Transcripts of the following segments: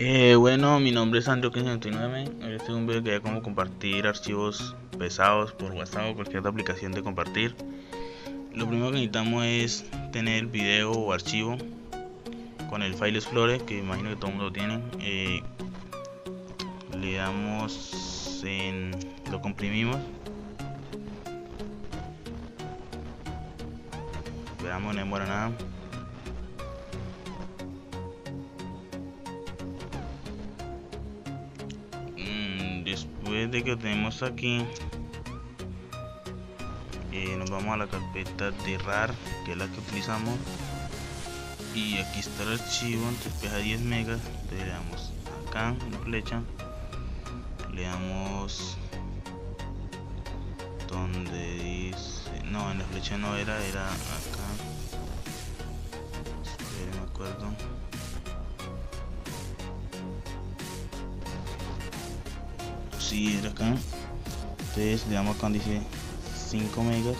Eh, bueno, mi nombre es Andrew 199. Este es un video que de cómo compartir archivos pesados por WhatsApp o cualquier otra aplicación de compartir. Lo primero que necesitamos es tener video o archivo con el File Explorer, que imagino que todo el mundo tiene. Eh, le damos en. lo comprimimos. Veamos, no demora nada. Después de que tenemos aquí eh, nos vamos a la carpeta de RAR que es la que utilizamos. Y aquí está el archivo entonces pesa 10 megas entonces le damos acá en la flecha. Le damos donde dice no en la flecha no era era acá. Me acuerdo era acá. Entonces le damos acá dice 5 megas.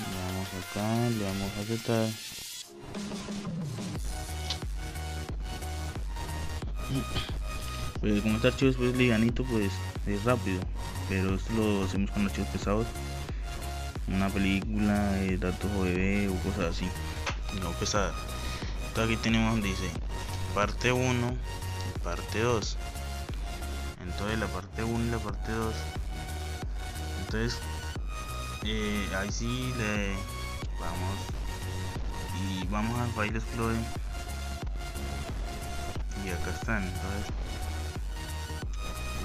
Le damos acá le damos a aceptar. Pues como este archivo es pues, liganito pues es rápido. Pero esto lo hacemos con archivos pesados. Una película de datos OBB o cosas así. No pesada. Aquí tenemos dice parte 1 y parte 2 entonces la parte 1 y la parte 2 entonces eh, ahí sí le vamos. Y vamos al file explorer y acá están entonces.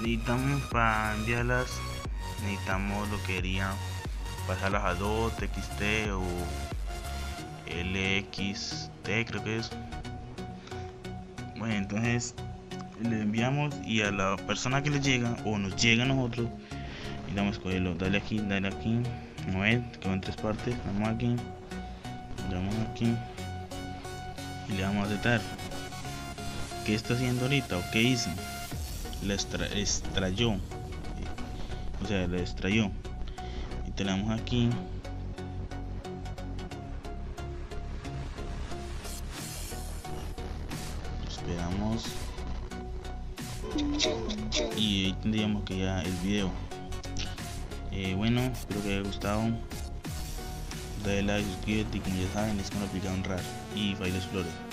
Necesitamos para enviarlas necesitamos lo que quería pasarlas a DOT, XT o LXT creo que es bueno entonces le enviamos y a la persona que le llega o nos llega a nosotros y damos escogerlo dale aquí dale aquí no es quedó en tres partes damos aquí damos aquí y le damos a aceptar ¿qué está haciendo ahorita o qué hizo? la extra extrayó o sea le extrayó y te le damos aquí esperamos. Y ahí tendríamos que ya el video. Eh, bueno espero que haya gustado. Dale like suscríbete y como ya saben es con la aplicación RAR y File Explorer